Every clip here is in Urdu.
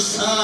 Santo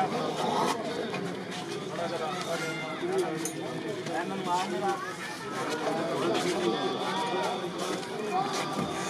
Thank you.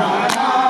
Hare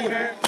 yeah.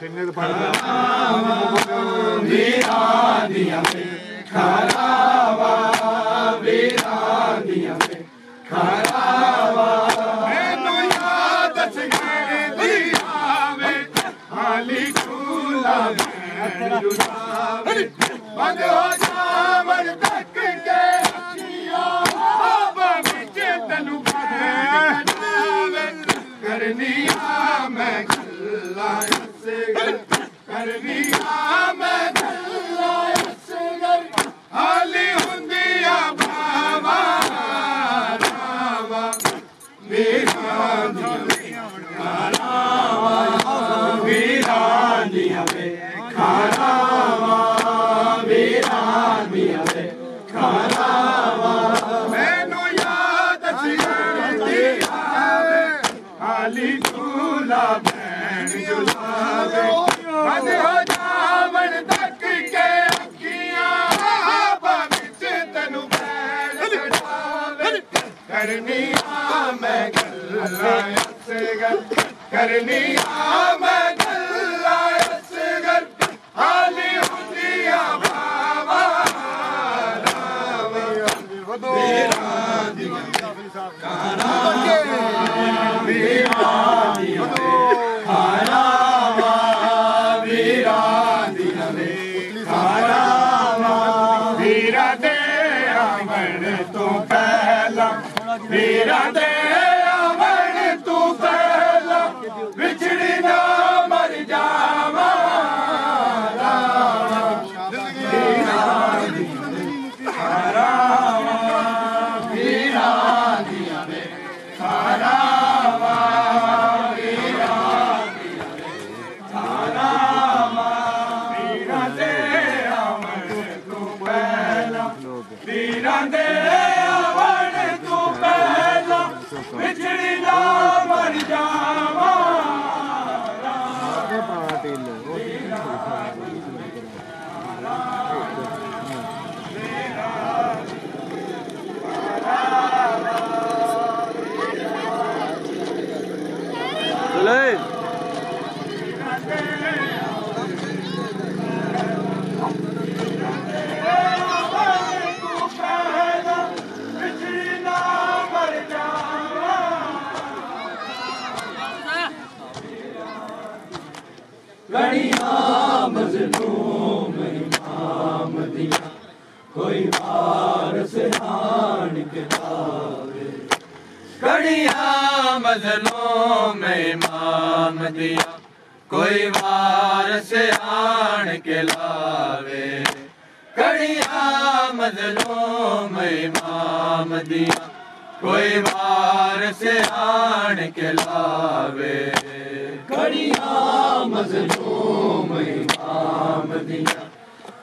تن نے پکارا ویرانیاں Alegría. I'll take care of Karniya کوئی امام دیا، کوئی بار سے آن کے لاوے۔ کڑیاں مظلوم امام دیا،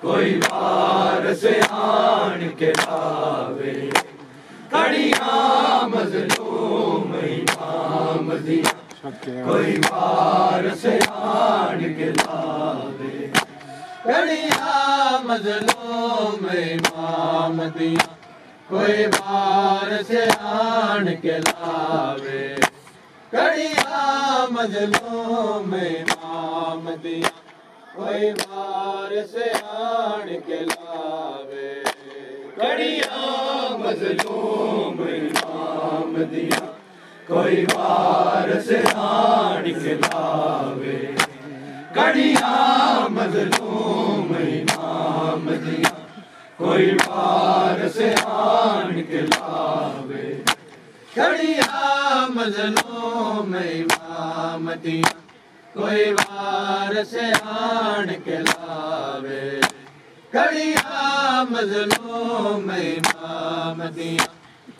کوئی بار سے آن کے لاوے۔ کڑیاں مظلوم امام دیا، کوئی بار سے آن کے لاوے۔ کڑیاں مظلوم امام دیا کوئی وارث آن کے لاوے۔ کڑیاں مظلوم امام دیا۔ کوئی وارث آن کے لاوے۔ کڑیاں مظلوم امام دیا۔ کوئی وارث آن کے لاوے۔ کڑیاں مظلوم کوئی وارث آن کے لاوے۔ کڑیاں مظلوم امام دیا کوئی وارث آن کے لاوے۔ کڑیاں مظلوم امام دیا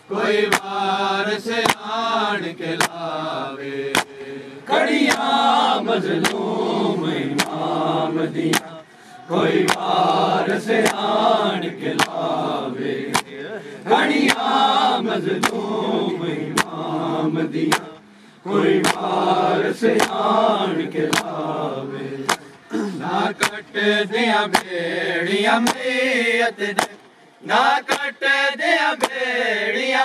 کوئی وارث آن کے لاوے۔ کڑیاں مظلوم امام دیا ਕੋਈ ਵਾਰ ਸਿਆਣ ਕੇ ਲਾਵੇ। ਹਣੀਆਂ ਇਮਾਮ ਦੀਆਂ। ਕੋਈ ਵਾਰ ਸਿਆਣ ਕੇ ਲਾਵੇ। ਨਾ ਕੱਟ ਦਿਆਂ ਬੇੜੀਆਂ ਮੇਤ ਦੇ। ਨਾ ਕੱਟ ਦਿਆਂ ਬੇੜੀਆਂ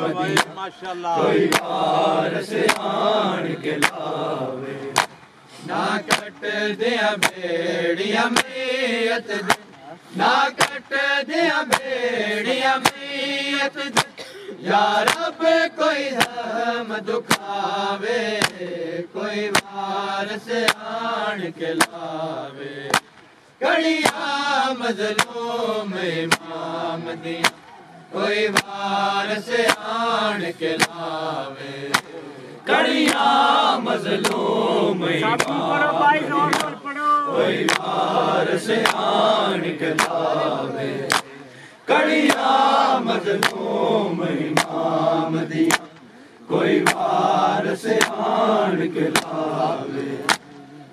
امام دیا کوئی وارث آن کے لاوے نہ کٹ دیا بیڑیاں میت دے نہ کٹ دیا بیڑیاں میت دے یا رب کوئی ہم دکھاوے کوئی وارث آن کے لاوے کڑیاں مظلوم امام دیا کوئی وارث آن کے لاوے۔ کڑیاں مظلوم کوئی وارث آن کے لاوے۔ کڑیاں مظلوم امام دیا۔ کوئی وارث آن کے لاوے۔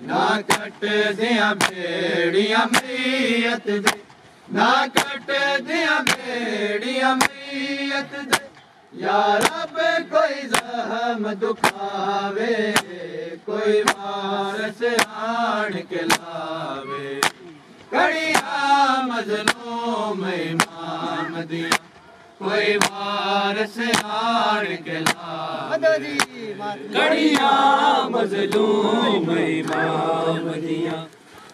نہ کٹ دیا بیڑیاں میت دے۔ کٹ دیا بیڑیاں میت دے۔ یا رب کوئی زہم دکھاوے کوئی وارث آن کے لاوے۔ کڑیاں مظلوم امام دیا کوئی وارث آن کے لاوے۔ کڑیاں مظلوم امام دیا۔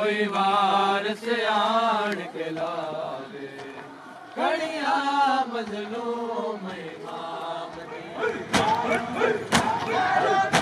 کوئی زہم سے آن کے لاوے۔ کڑیا مظلوم امام دی۔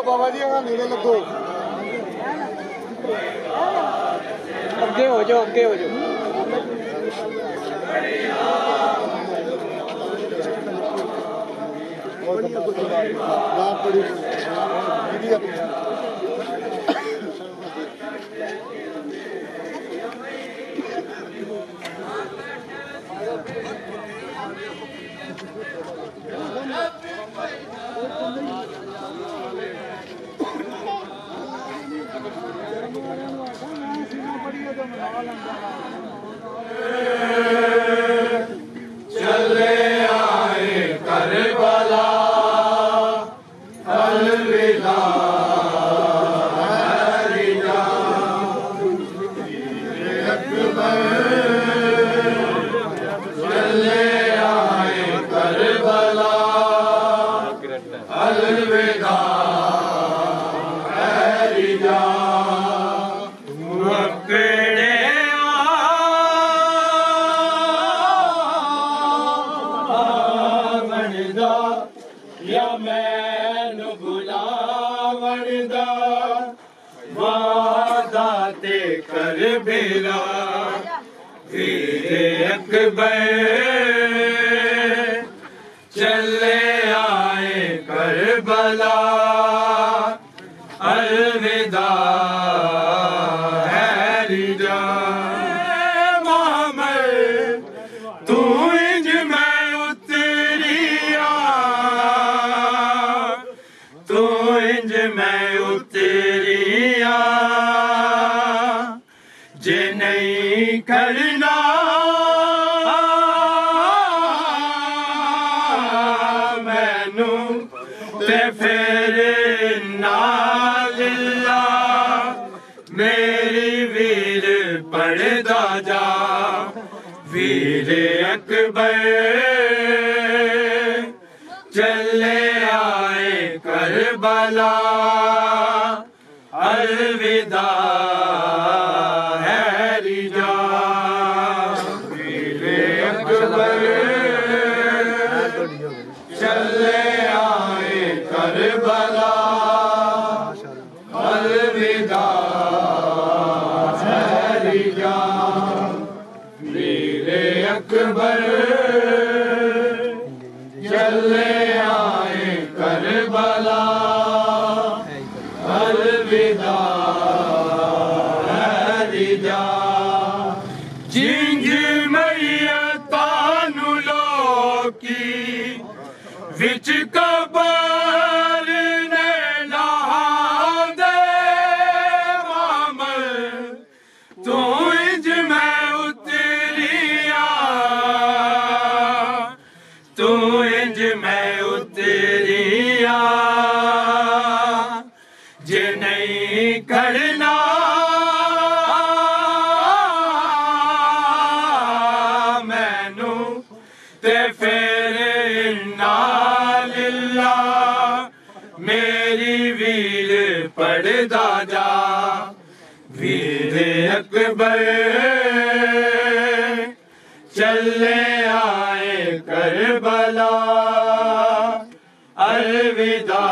بابا جی اڑے لگو اگے ہو جاؤ اگے ہو جاؤ نہ ¡Gracias! Karbala. اللہ میری ویر پڑدا جا ویر اکبر۔ چلے آئے کربلا الوداع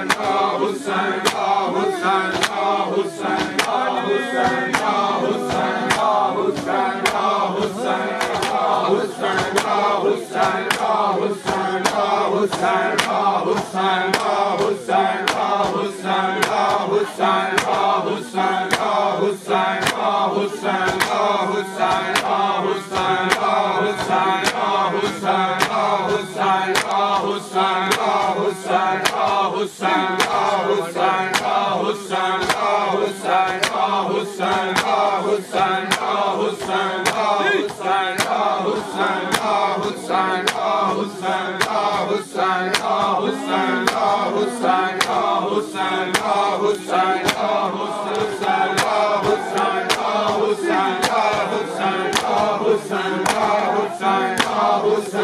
آشن آبشن آبشن آبشن آبشن آبھن آبشن آبشن آبشن آبھن آبھن آبشن آبشن آبھن آبھن آسان آبشن آوشن آبشن آشن آبشن آوشن آبشن Hussain, Ah Hussain, Ah Hussain, Ah Hussain, Ah Hussain, Ah Hussain, Ah Hussain, Ah Hussain, Ah Hussain, Ah Hussain, Ah Hussain, Ah Hussain, Ah Hussain, Ah Hussain, Ah Hussain, Ah Hussain, Ah Hussain, Ah Hussain, Ah Hussain.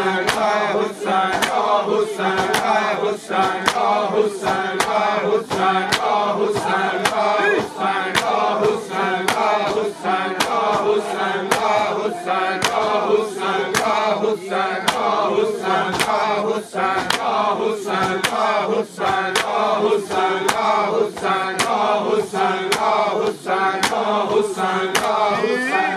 Hussein, I Hussein, ah Hussein, I Hussein, ah Hussein, I Hussein, ah Hussein, ah Hussein, ah Hussein, ah Hussein, ah Hussein, ah Hussein, ah Hussein, ah Hussein, ah Hussein, ah Hussein, ah Hussein, ah Hussein, ah Hussein, ah Hussein, ah Hussein, ah Hussein, ah Hussein, ah Hussein.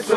Yesu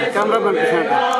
ہیں کیمرہ مین کے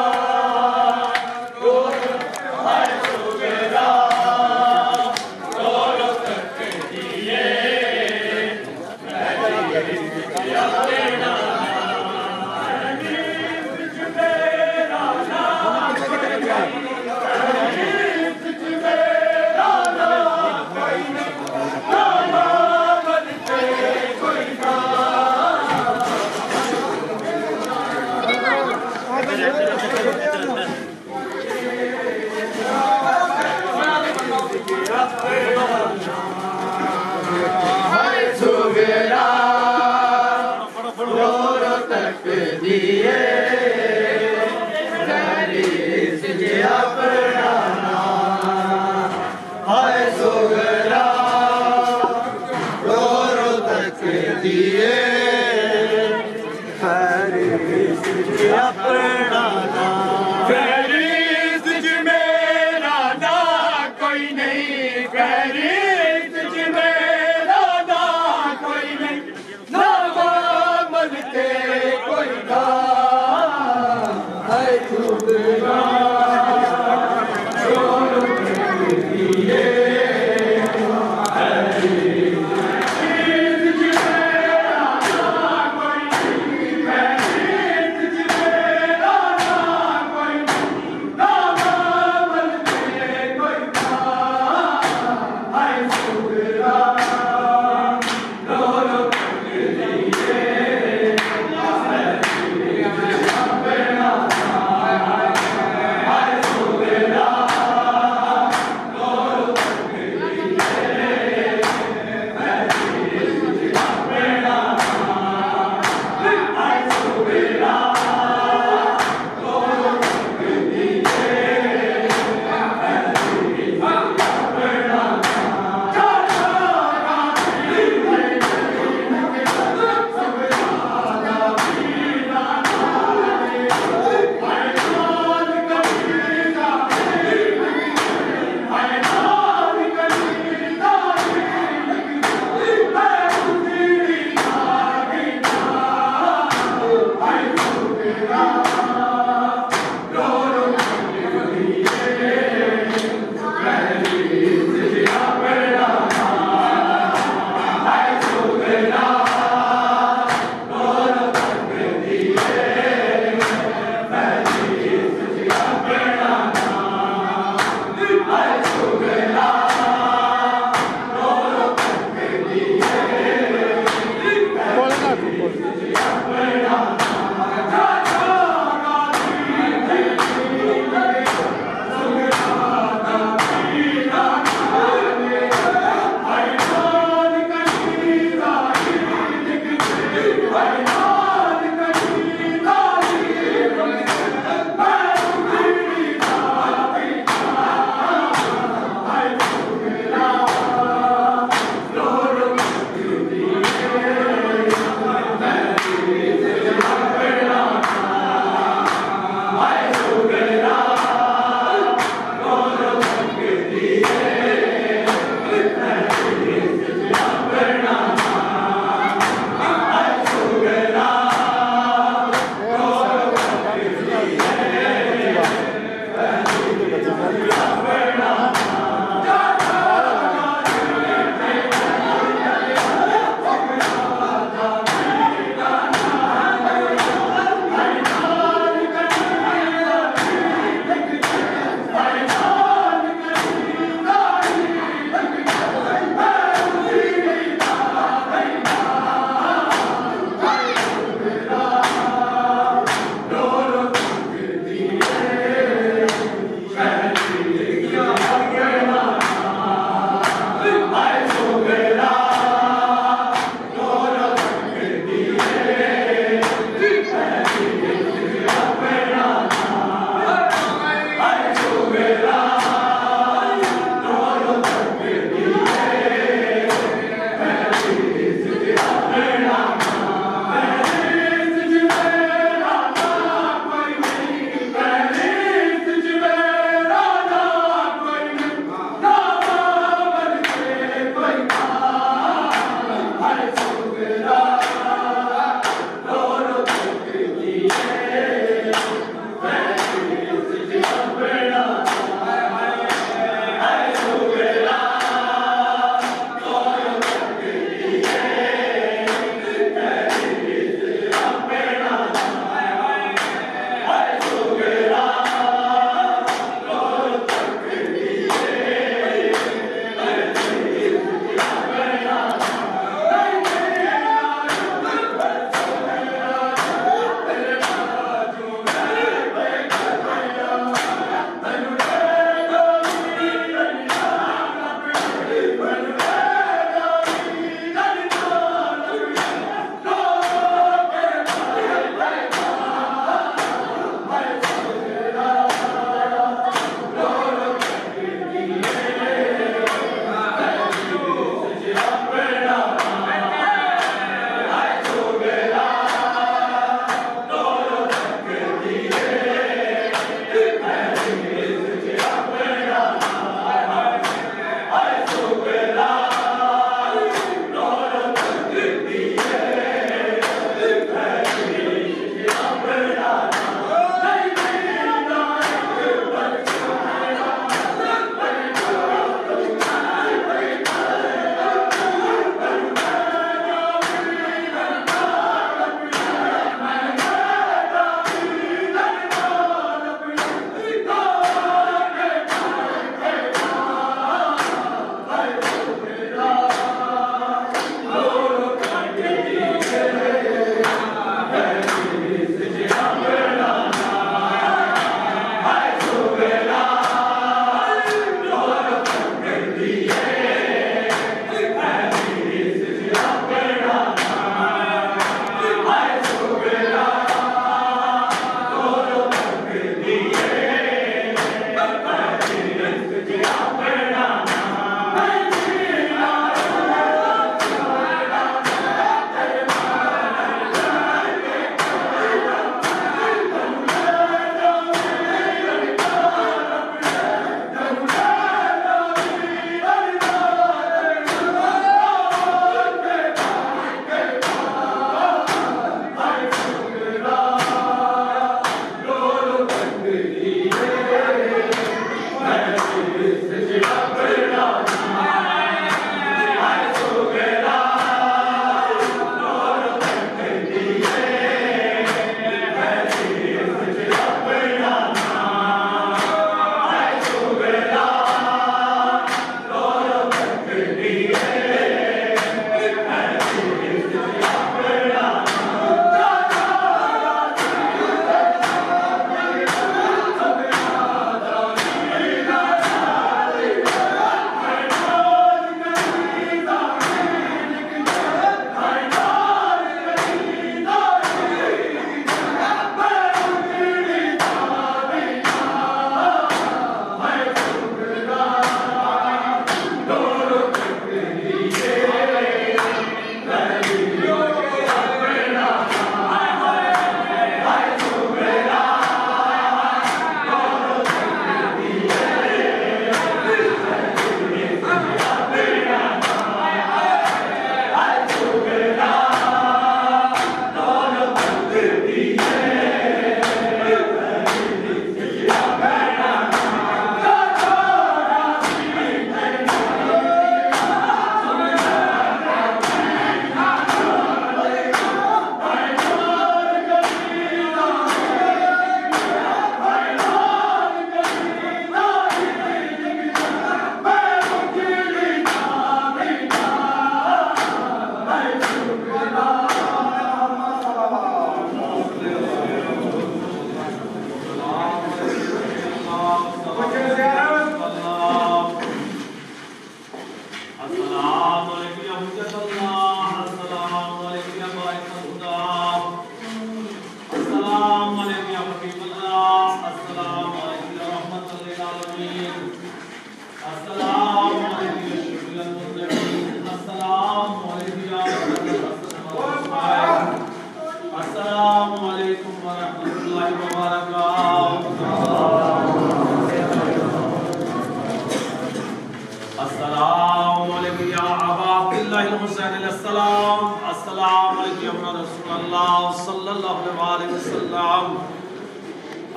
السلام السلام عليكم يا ابن رسول الله صلى الله عليه وسلم.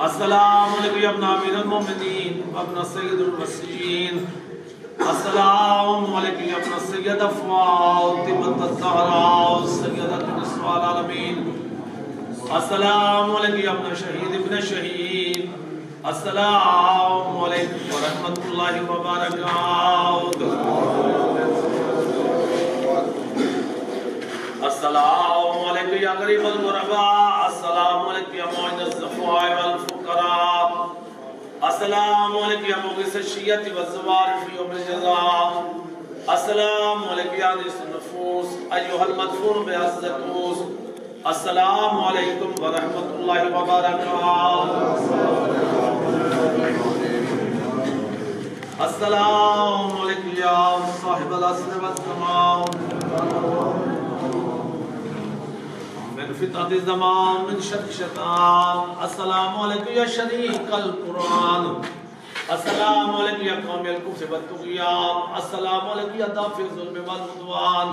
السلام عليكم يا ابن أمير المؤمنين وابن سيد المسيحيين السلام عليكم يا ابن السيدة فاطمة الزهراء سيدة نساء العالمين السلام عليكم يا ابن شهيد ابن شهيد السلام عليكم ورحمة الله وبركاته السلام عليكم يا غريب الغرباء السلام عليكم يا معين الزفاء والفقراء. السلام عليكم يا مغيث الشية والزوار في يوم الجزاء. السلام عليكم يا أنيس النفوس. أيها المدفون بعزتوس السلام عليكم ورحمة الله وبركاته السلام عليكم يا صاحب الأسر والزمان من فتنة الزمان من شر الشيطان السلام عليكم يا شريك القرآن۔ السلام عليكم يا قوم الكفر والطغيان السلام عليكم يا دافع الظلم والعدوان۔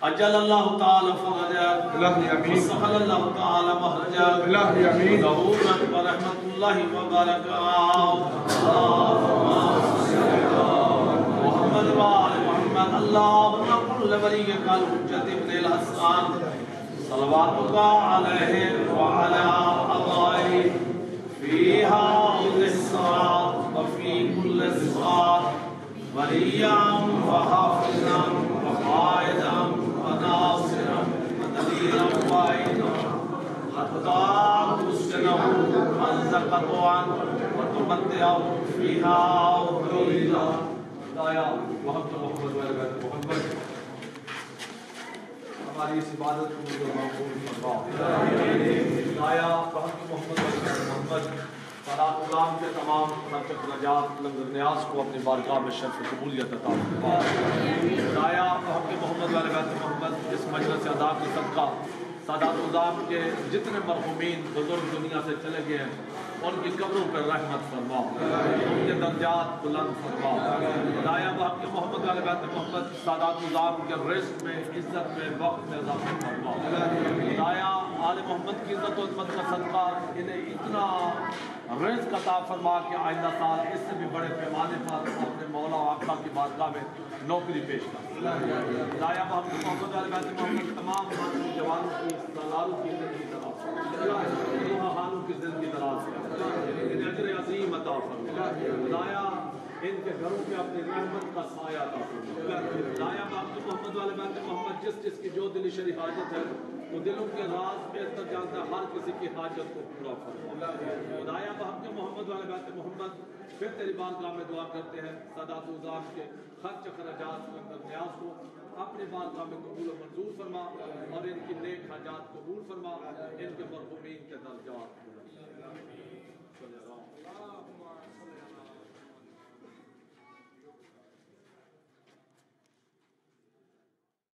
فرجك إلهي أمين وسهل الله تعالى مهرجك إلهي أمين ظهورا ورحمة الله وبركاته محمد وآل محمد اللهم كل وليك الحجة ابن الحسان صلواتك عليه وعلى آبائه في هذه الصلاة وفي كل الصلاة وليا وحافظا وقائدا وناصرا ودليلا وعيدا. حتى تسكنه أنزك طوعا وتمتعه فيها طويلا دایا محمد محمد والے محمد. ہماری اس عبادت کو مجھے مقبول فرما۔ دایا محمد محمد محمد صلاة اللہ کے تمام خرچ نجات لنگر نیاز کو اپنی بارگاہ میں شرف قبولیت عطا فرما۔ دایا محمد محمد والے محمد اس مجلس ادا کے صدقہ۔ سادات نظام کے جتنے مرحومین بزرگ دنیا سے چلے گئے ہیں، ان کی قبروں پر رحمت فرما ان کے درجات بلند فرما دایا کے محمد والے بیت محمد سادات نظام کے رزق میں، عزت میں، وقت میں اضافہ فرما دایا آل محمد کی عزت و عظمت کا صدقہ، انہیں اتنا رزق عطا فرما کہ آئندہ سال اس سے بھی بڑے پیمانے پر اپنے مولا و آقا کی بارگاہ میں نوکری پیش کر۔ دایا محمد والے بیت محمد تمام خاتون جوانوں کی سلالوں کی زندگی دراز خانوں کی زندگی دراز انہیں اجر عظیم عطا فرما۔ دایا، ان کے گھروں پہ اپنی رحمت کا سایہ عطا فرما۔ دایا محمد والے بیت محمد، جس جس کی جو دلی شری حاجت ہے وہ دلوں کے راز بہتر جانتا ہے ہر کسی کی حاجت کو پورا فرما۔ خدایا بہت کے محمد والے بیت محمد پھر تیری بارگاہ میں دعا کرتے ہیں سادات وزار کے خرچ خراجات اندر نیاز کو اپنے بارگاہ میں قبول و منظور فرما اور ان کی نیک حاجات قبول فرما، ان کے مرحومین کے درجات